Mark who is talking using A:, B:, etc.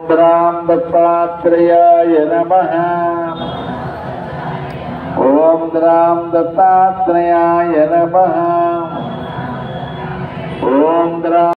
A: राम दत्तात्रेयाय नमः। ॐ राम दत्तात्रेयाय नमः। ॐ राम